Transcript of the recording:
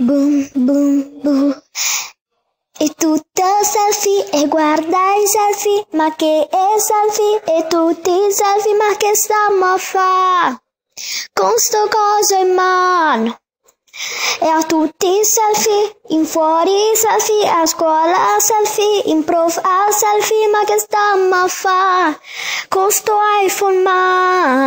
Boom, boom, boom. E tutto selfie e guarda i selfie, ma che è selfie e tutti i selfie, ma che stiamo a fare? Con sto coso in mano. E a tutti i selfie, in fuori selfie, a scuola selfie, in prof a selfie, ma che stiamo a fare? Con sto iPhone man.